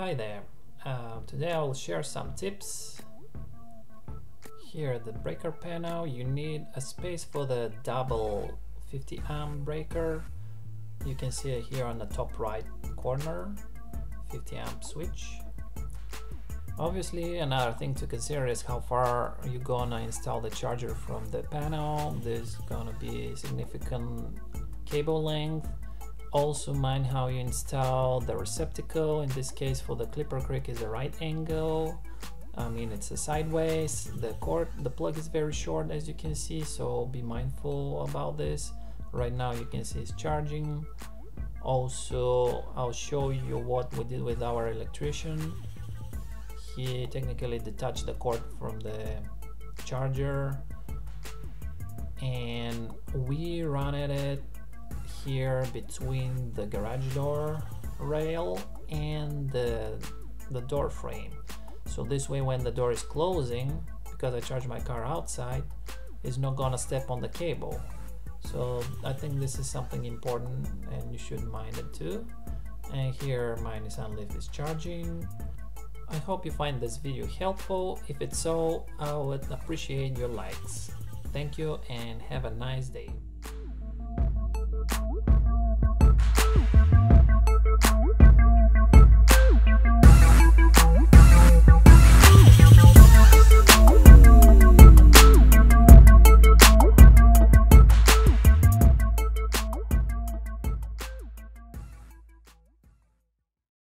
Hi there. Uh, today I will share some tips. Here the breaker panel you need a space for the double 50 amp breaker. You can see it here on the top right corner 50 amp switch. Obviously another thing to consider is how far you're gonna install the charger from the panel. There's gonna be a significant cable length also mind how you install the receptacle. In this case for the Clipper Creek is a right angle. I mean it's a sideways. The cord the plug is very short as you can see so be mindful about this. Right now you can see it's charging. Also I'll show you what we did with our electrician. He technically detached the cord from the charger and we run it here between the garage door rail and the, the door frame. So this way when the door is closing, because I charge my car outside, it's not gonna step on the cable. So I think this is something important and you should mind it too. And here my Nissan Leaf is charging. I hope you find this video helpful. If it's so, I would appreciate your likes. Thank you and have a nice day.